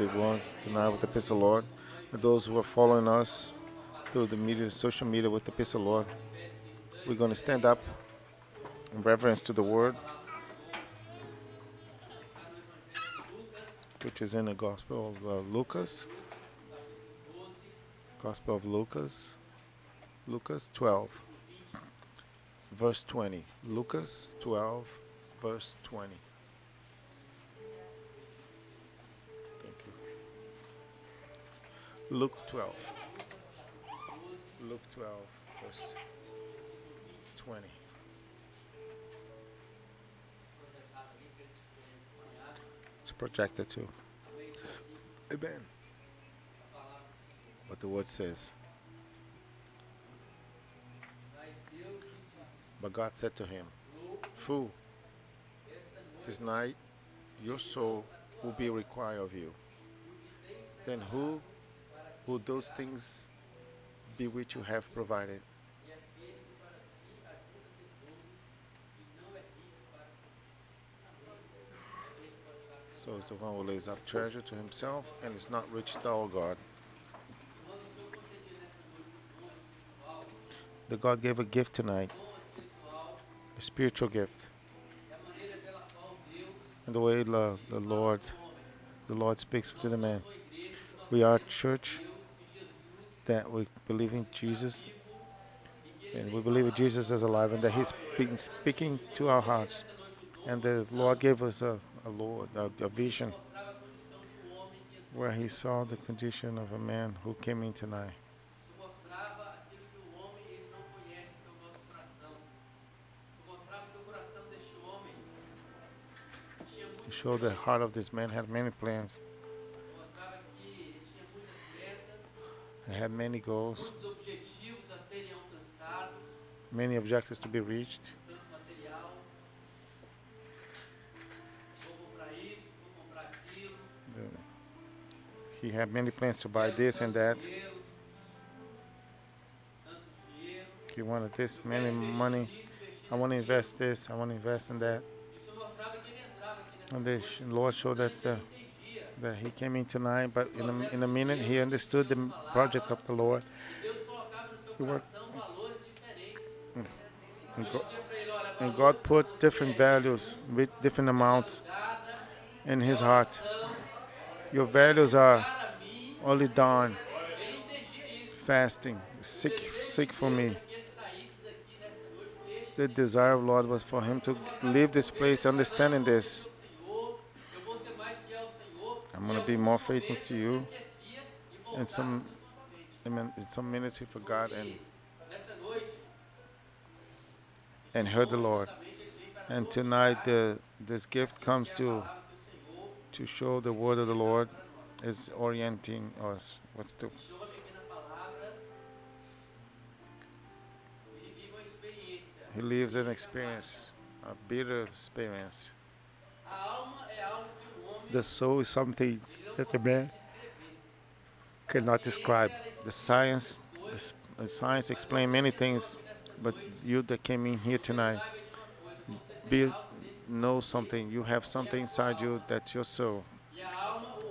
the ones tonight with the peace of Lord. And those who are following us through the media, social media with the peace of Lord. We're going to stand up in reverence to the word, which is in the Gospel of uh, Lucas. Gospel of Lucas, Lucas 12, verse 20. Lucas 12, verse 20. Luke 12. Luke 12, verse 20. It's projected too. Amen. What the word says. But God said to him, Fool, this night your soul will be required of you. Then who will those things be which you have provided? So it's the one who lays up treasure to himself and is not rich to our God. The God gave a gift tonight, a spiritual gift. And the way the, Lord, the Lord speaks to the man. We are church that we believe in Jesus, and we believe that Jesus is alive, and that He's speaking, speaking to our hearts. And the Lord gave us a, a Lord, a, a vision, where He saw the condition of a man who came in tonight. He the heart of this man had many plans, he had many goals, muitos objetivos a serem alcançados, many objectives to be reached. tanto material. Vou comprar isso, vou comprar aquilo, The- he had many plans to buy this and that. dinheiro, tanto dinheiro. He wanted this, many money. I want to invest this. I want to invest in that. Isso mostrava que ele entrava aqui nessa And the Lord showed that uh. That he came in tonight, but in a, in a minute he understood the project of the Lord. Diferentes. And, Deus Go- dizia para ele, olha, and God put different values with different amounts in his heart. Your values are only dawn, fasting, seek, seek for me. The desire of Lord was for him to leave this place understanding this. I'm going to be more faithful to you. And some, in some minutes he forgot and, and heard the Lord. And tonight the, this gift comes to, to show the word of the Lord is orienting us. What's the o Senhor, uma pequena palavra, ele vive uma experiência. He lives an experience, a bitter experience. The soul is something that the man cannot describe. The science, the science explain many things, but you that came in here tonight, be, know something. You have something inside you that's your soul,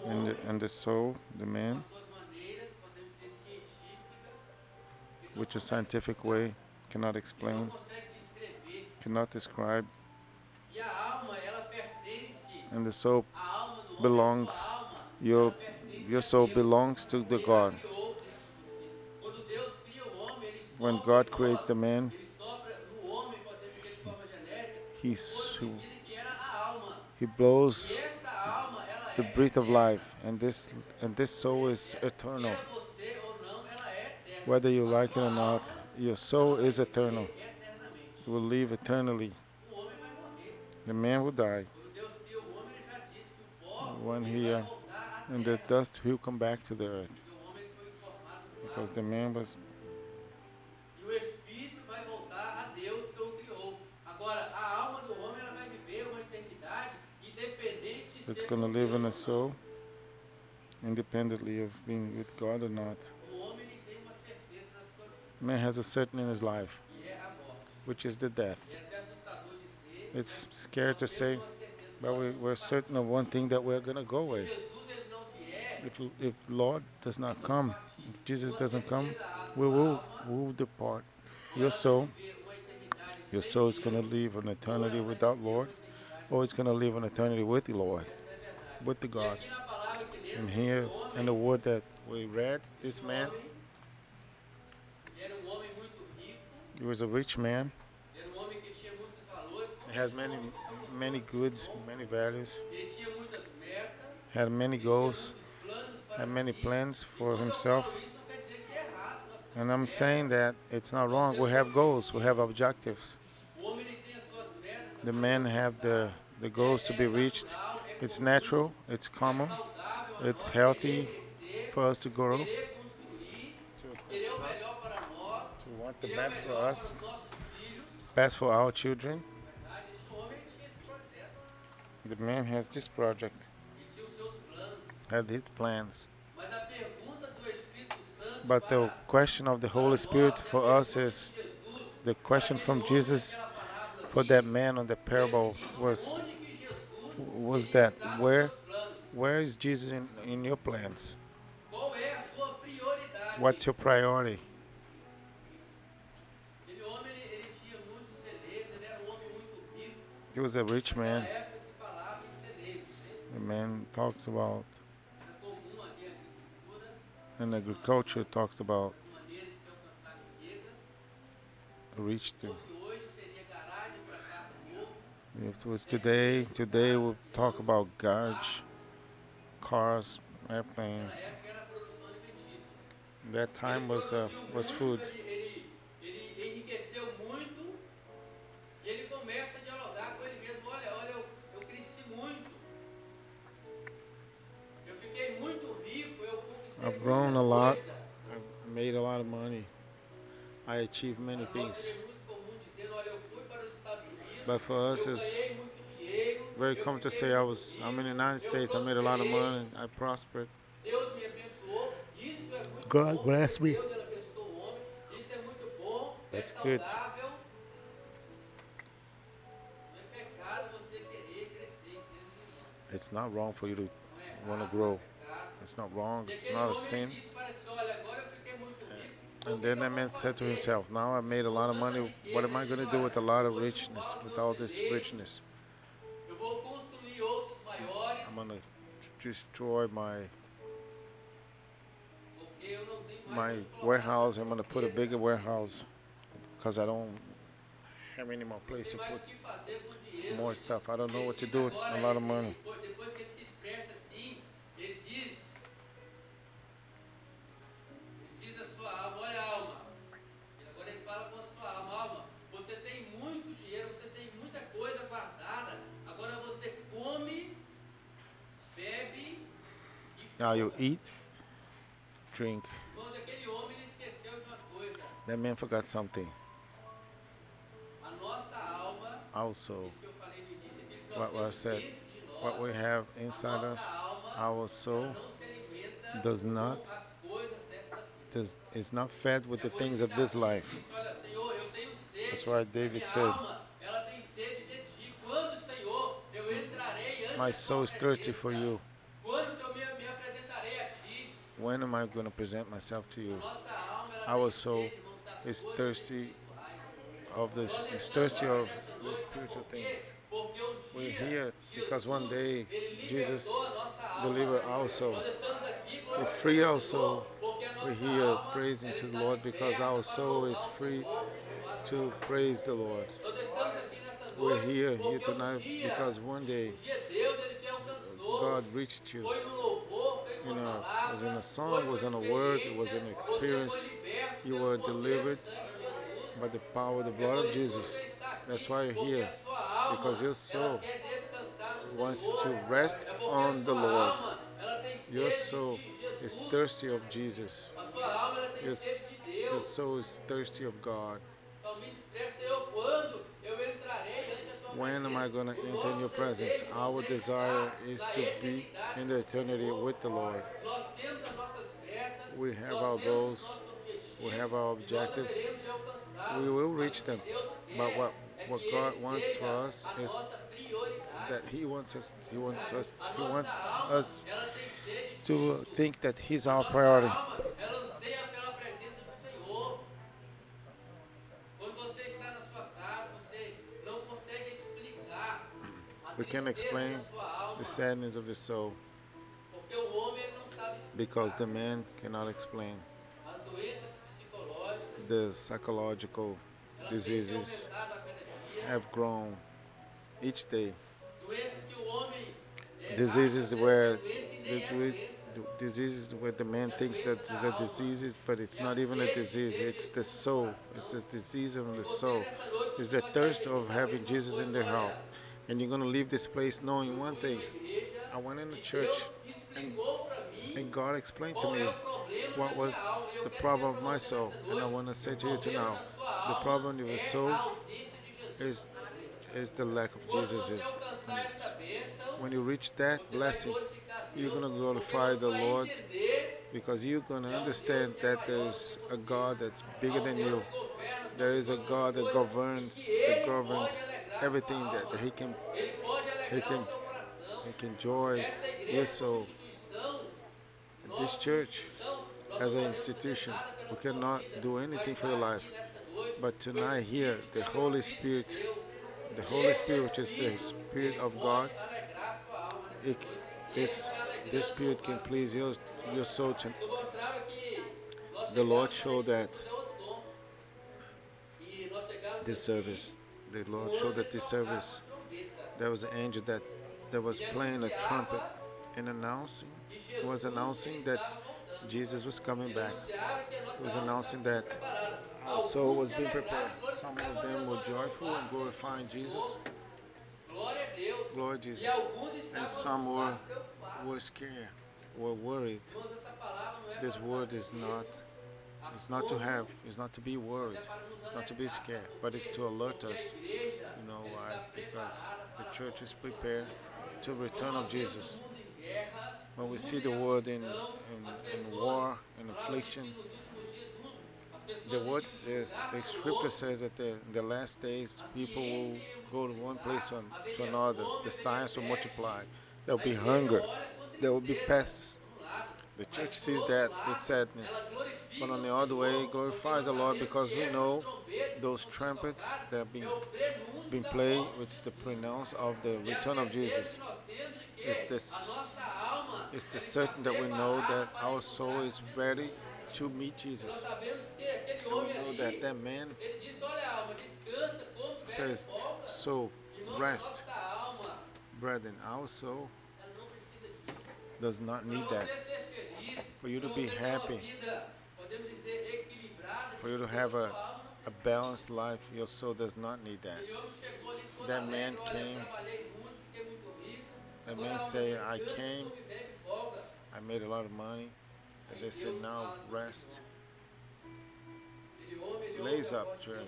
and the, and the soul, the man, which a scientific way cannot explain, cannot describe, and the soul belongs. Your your soul belongs to the God. When God creates the man, He. He blows the breath of life, and this and this soul is eternal. Whether you like it or not, your soul is eternal. It will live eternally. The man will die, When he, and the dust will come back to the earth, Porque o homem foi formado do because the man was. O espírito vai voltar a Deus que o criou. Agora, a alma do homem ela vai viver uma eternidade independente de It's gonna live in a soul, independently of being with God or not. não. O homem ele tem uma certeza na sua vida, Man has a certain in his life, que é a morte. which is the death. É até assustador dizer, It's scary to say, but we, we're certain of one thing that we're gonna go away. If if Lord does not come, if Jesus doesn't come, we will we will depart. Your soul, your soul is going to live an eternity without Lord, or it's going to live an eternity with the Lord, with the God. And here, in the word that we read, this man, he was a rich man. He had many many goods, many values, ele tinha muitas metas, had many goals, muitos planos para had many plans for himself. falo isso, não quer dizer que é errado. Nós And I'm saying that it's not wrong. We have goals, we have objectives. O homem ele tem as suas metas, The men have the, the goals to be reached. It's natural, it's common, it's healthy for us to grow, querer construir, querer o melhor para nós, to want the best for us, os nossos filhos. best for our children. The man has this project, had his plans. But the question of the Holy Spirit for us is the question from Jesus for that man on the parable was was that where where is Jesus in, in your plans? What's your priority? He was a rich man. The man talks about Era comum ali a agricultura, in agriculture talks about uma maneira de se alcançar riqueza. reach to Fosse hoje seria garagem para carro novo. if it was today today we'll talk about garage cars airplanes that time was uh, was food grown muita a lot. coisa. I made a lot of money I achieved many things seria muito comum dizer, olha, eu fui para os Estados Unidos, but for us it's ganhei muito dinheiro, very eu common to say I was I'm in the United States I made a lot of money I prospered Deus me abençoou, isso é muito God bom. bless me. Deus ele abençoou o homem, isso é muito bom, That's good. saudável. Não é pecado você querer crescer em Deus. it's not wrong for you to wanna grow. It's not wrong it's not a sin And then that man said to himself, Now I made a lot of money. What am I going to do with a lot of richness, with all this richness? I'm going to destroy my my warehouse. I'm going to put a bigger warehouse because I don't have any more place to put more stuff. I don't know what to do with a lot of money. Now you eat, drink. That man forgot something. Also, what was said, what we have inside us, our soul, does not does, is not fed with the things of this life. That's why David said, My soul is thirsty for you. Quando, Senhor, me, me apresentarei a ti. When am I going to present myself to you? sede, irmãos, das is thirsty of this, is thirsty of the spiritual things. We're here because one day Jesus delivered our soul. We free our o Senhor, soul. We're here praising to the Lord because our soul is free to praise the Lord. We're here here tonight because one day. God reached you. Know, palavra, was in a song, was in a word, it was an experience. You were delivered by the power, of the blood of Jesus. That's why you're here, a because your soul wants to rest on the Lord. Your soul is thirsty of Jesus. A Your, your soul is thirsty of God. When am I going to enter in your presence? Our desire is to be in the eternity with the Lord. We have our goals, we have our objectives. We will reach them. But what What God wants for us is that He wants us. He wants us. He wants us to think that He's our priority. We can tristeza explain The sadness of the soul, because the man cannot explain the psychological diseases have grown each day. Diseases where the, the, diseases where the man thinks that it's a disease, but it's not even a disease. It's the soul. It's a disease of the soul. It's the thirst of having Jesus in their heart. And you're gonna leave this place knowing one thing. I went in the church mim and God explained to me what was the problem of my soul. And I want to say to you to now, the problem of your soul is is the lack of Jesus. When you reach that blessing, you're gonna glorify the Lord because you're gonna understand that there's a God that's bigger than you. There is a God that governs that governs everything that, that He can He can. He can joy your soul. This church as an institution, we cannot do anything for your life. But tonight here, the Holy Spirit, the Holy Spirit, which is the Spirit of God, it, this this Spirit can please your your soul. The Lord showed that this service, the Lord showed that this service, there was an angel that that was playing a trumpet and announcing was announcing that. Jesus was coming back. Anunciava que a nossa It was announcing that our soul was being prepared. Some of them were joyful and glorifying Jesus. Glória a Deus. Glory Jesus. And some were were scared, were worried. Irmãos, essa palavra não é This word is not it's not to have, it's not to be worried, not to be scared, but it's to alert us. You know why? Because the church is prepared to return of Jesus. When we see the world in, in, in war and affliction, the word says, the scripture says that the, in the last days people will go to one place to, to another. The science will multiply. There will be hunger. There will be pests. The church sees that with sadness. But on the other way, glorifies the Lord because we know those trumpets that have been, been played, with the pronounce of the return of Jesus. It's this, it's the certain that we know that our soul is ready to meet Jesus. And we know that that man says. So rest, brethren. Our soul does not need that. For you to be happy, For you to have a, a balanced life, your soul does not need that. That man came-. That man say, I came. I made a lot of money. And they said, now rest. Lays up treasure.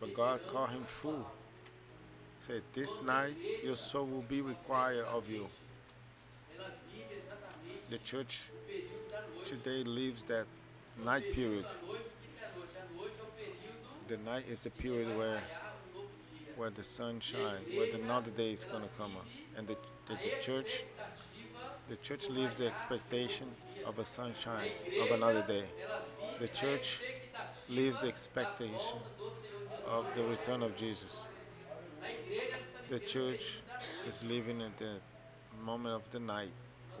But God called him fool. Said, this night your soul will be required of you. The church today lives that night period. A a? A The night is the period where where the sun shines, where the another day is gonna come up. And the, the, the church the church lives the expectation of a sunshine of another day. The church lives the expectation of the return of Jesus. A The church is living at the moment of the night,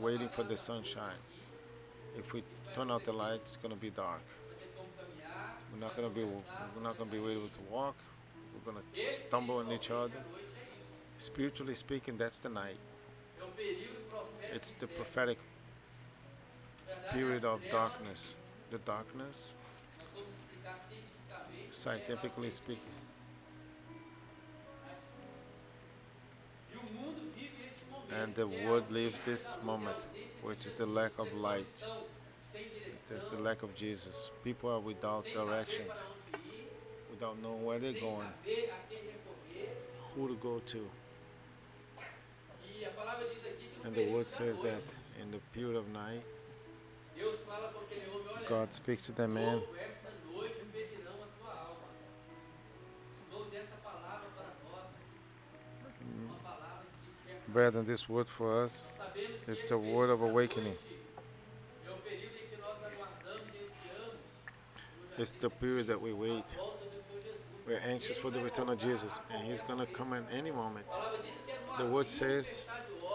waiting for the sunshine. If we turn out the light, it's gonna be dark. We're not gonna be we're not gonna be able to walk. We're gonna stumble on each other. Spiritually speaking, that's the night. It's the prophetic period of darkness. The darkness, scientifically speaking. And the world lives this moment, which is the lack of light. direção, There's the lack of Jesus. People are without direction, without knowing where they're going, who to go to. And the word says that in the period of night, God speaks to that man. Despertar. Brethren, this word for us, it's the word of awakening. It's the period that we wait. We're anxious for the return of Jesus, and He's going to come at any moment. The word says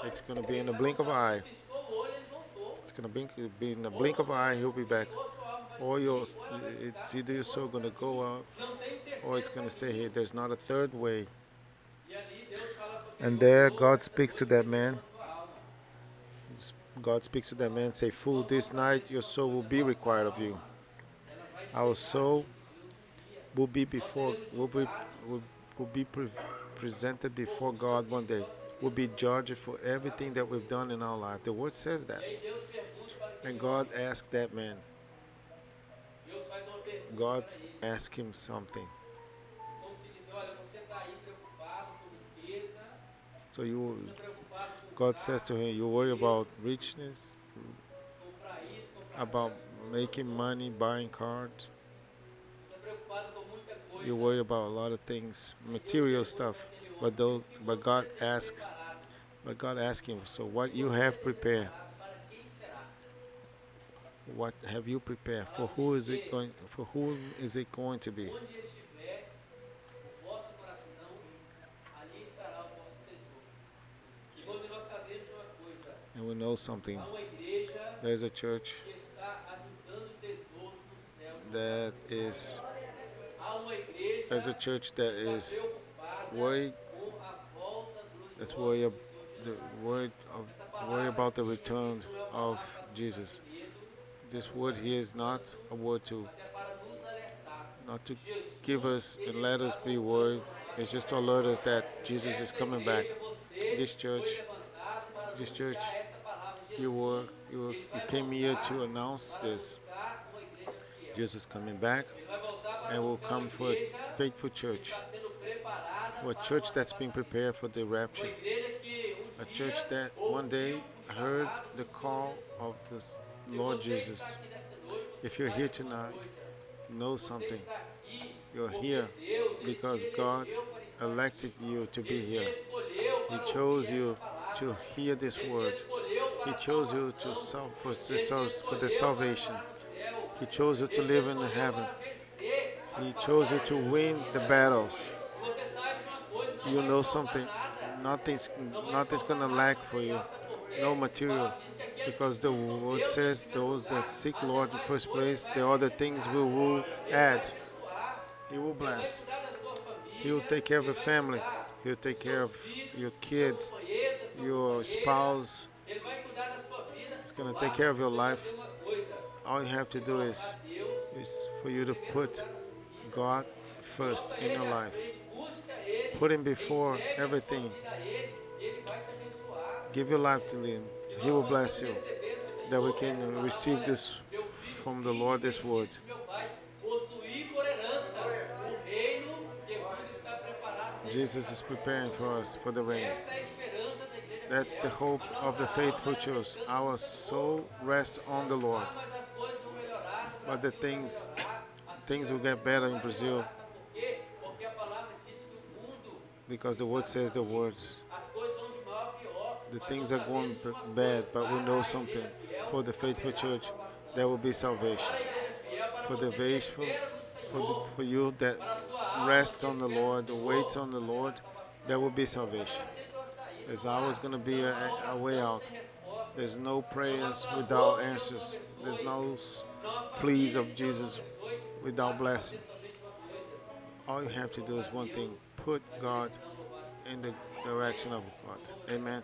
it's going to be in the blink of an eye. It's going to blink, be in the blink of an eye, He'll be back. Or your, it's either your soul going to go out, or it's going to stay here. There's not a third way. And there, God speaks to that man. God speaks to that man, say, Fool, this night your soul will be required of you. Our soul will be before, will be, will, will be pre- presented before God one day. Will be judged for everything that we've done in our life. The word says that. And God asked that man. God asked him something. So you, God says to him, you worry about richness, about making money, buying cars. You worry about a lot of things, material stuff. But though, but God asks, but God asks him, so what you have prepared, what have you prepared? For who is it going? For whom is it going to be? And we know something. Igreja There's a church that is, there's a church that is is worried. That's worried, the word of worry about the return of Jesus. This word here is not a word to not to give us and let us be worried. It's just to alert us that Jesus is coming back. This church, this church, you were you, were, you came here to announce this. Jesus coming back, and will come for a faithful church, for a church that's being prepared for the rapture, a church that one day heard the call of the Lord Jesus. If you're here tonight. Know something. You're here because God elected you to be here. He chose you to hear this word. He chose you to for, for the salvation. He chose you to live in heaven. He chose you to win the battles. You know something. Nothing's nothing's gonna lack for you. No material. Because the word says those that seek Lord in first place, the other things we will add. He will bless. He will take care of your family. He'll take care of your kids, your spouse. Vida. He's gonna take care of your life. All you have to do is, is for you to put God first in your life. Put Him before everything. Give your life to Him. He will bless you. That we can receive this from the Lord, this word. Jesus is preparing for us for the rain. That's the hope of the faithful church. Our soul rests on the Lord. But the things, things will get better in Brazil because the word says the words. The things are going bad, but we know something. For the faithful church, there will be salvation. For the faithful, for, the, for you that rests on the Lord, waits on the Lord, there will be salvation. There's always going to be a, a way out. There's no prayers without answers. There's no pleas of Jesus without blessing. All you have to do is one thing put God in the direction of God. Amen.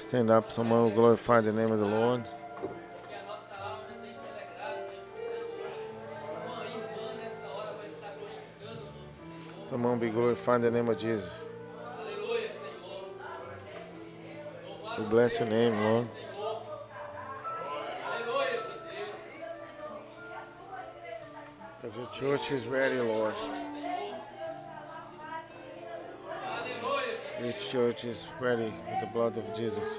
To stand up. Someone will glorify the name of the Lord. Someone will be glorifying the name of Jesus. We bless your name, Lord. Because the church is ready, Lord. Your church is ready with the blood of Jesus.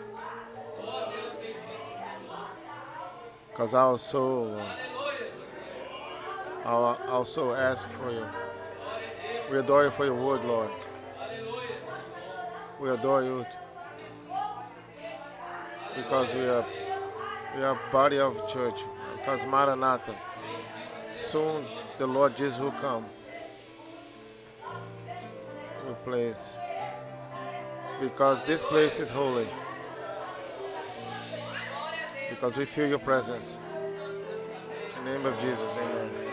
Because our soul, Lord, Aleluia. our, our soul asks for you. We adore you for your word, Lord. We adore you because we are we are body of church. Because Maranatha, soon the Lord Jesus will come. We place because this place is holy. Because we feel your presence. In the name of Jesus, amen.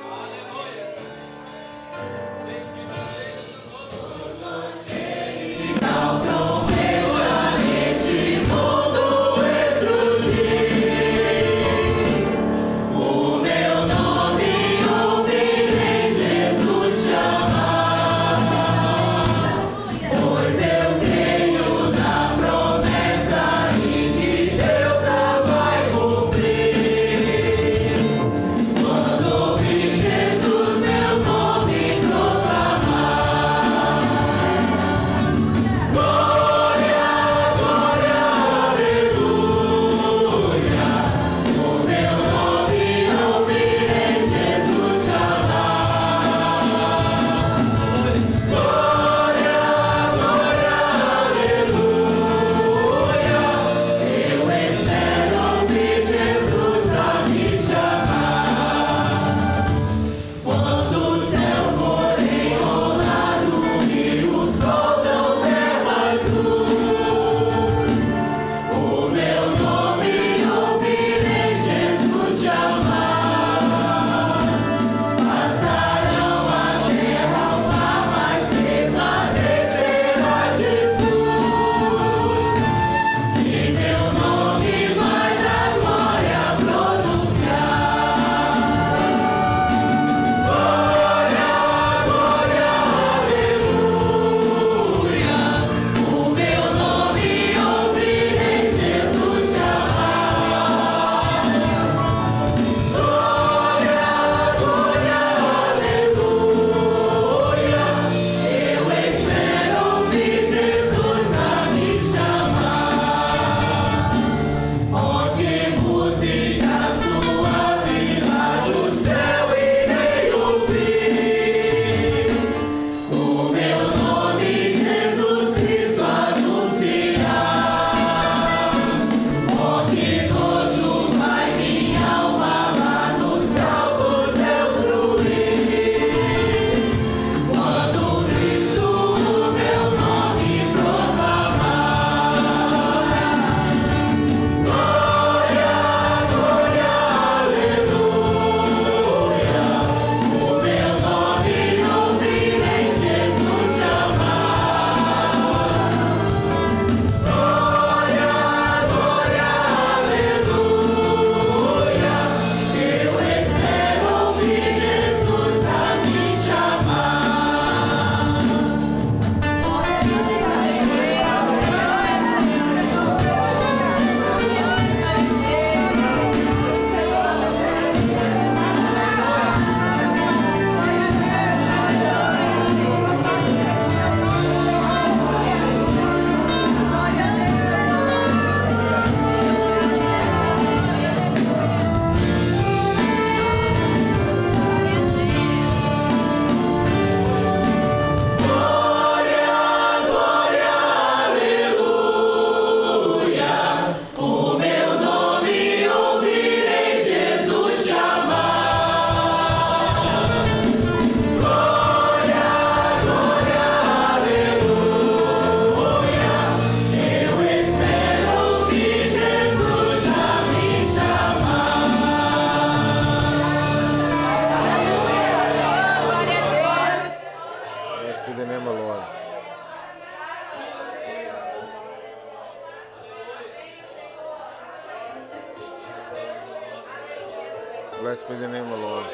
Blessed be the name of the Lord.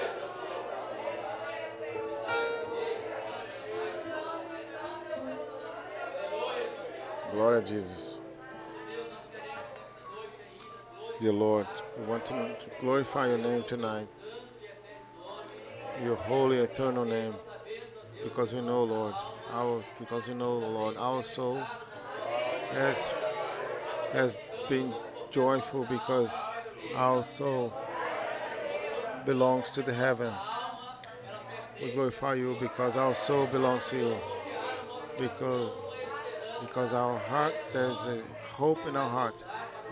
Glory to Jesus. Dear Lord, we want to glorify your name tonight, your holy, eternal name, because we know, Lord, our because we know, Lord, our soul has has been joyful because our soul belongs to the heaven. We glorify you because our soul belongs to you. Because because our heart there's a hope in our heart.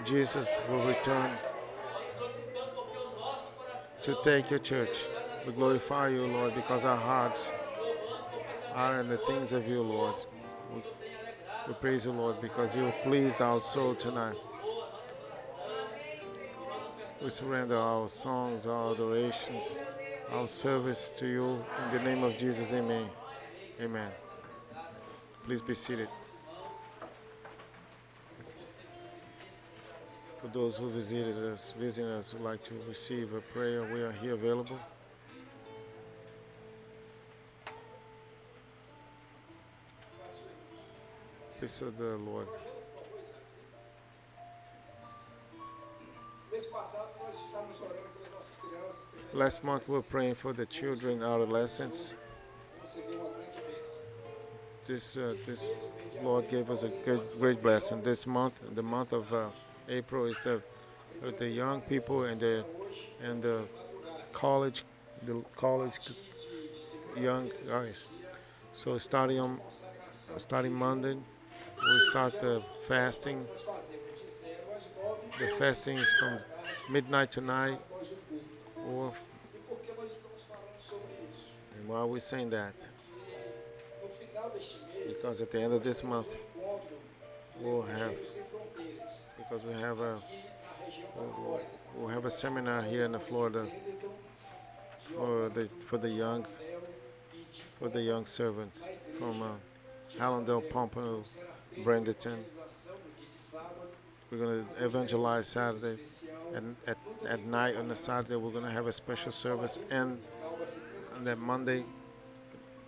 Jesus will return to take your church. We glorify you, Lord, because our hearts are in the things of you, Lord. We, we praise you, Lord, because you pleased our soul tonight. We surrender our songs, our adorations, our service to you in the name of Jesus. Amen. Amen. Please be seated. For those who visited us, visiting us, would like to receive a prayer, we are here available. Peace of the Lord. Last month we were praying for the children, adolescents. This, uh, this Lord gave us a good, great blessing. This month, the month of uh, April, is the the young people and the and the college, the college young guys. So starting on starting Monday, we start the fasting. Nós fazemos de 0 às 9 The fasting is from midnight to night. Or why are we saying that? Because at the end of this month, we'll have because we have a we'll, we'll have a seminar here in the Florida for the for the young for the young servants from uh, Hallandale, Pompano, Bradenton. We're going to evangelize Saturday, and at, at night on the Saturday we're going to have a special service, and on that Monday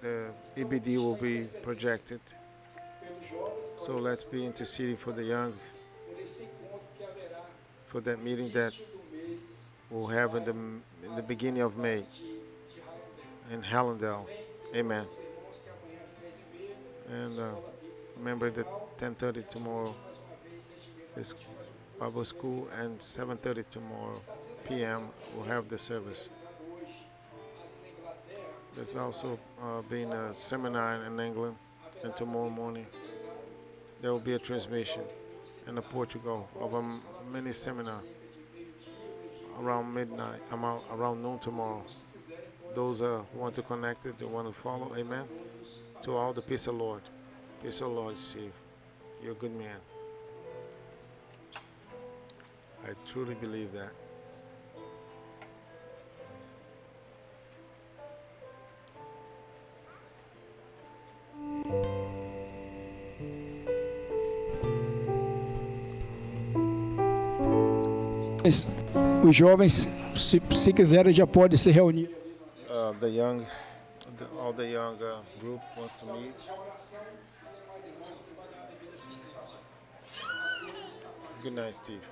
the EBD will be projected. So let's be interceding for the young for that meeting that we'll have in the in the beginning of May in Hallandale. Amen. Os irmãos que amanhã às 10h30, And uh, remember that 10:30 tomorrow mais uma vez, sentimento is mais um Bible school, and 7:30 tomorrow p.m. we'll have the service. There's also uh, been a seminar in England, and tomorrow morning there will be a transmission in Portugal of a mini seminar around midnight, around, noon tomorrow. Those uh, who want to connect it, they want to follow, amen. To all the peace of Lord. Peace of Lord, Steve. You're a good man. I truly believe that. Os jovens, se, se quiserem, já podem se reunir. uh, the young, the, all the young uh, group wants to meet. Good night, Steve.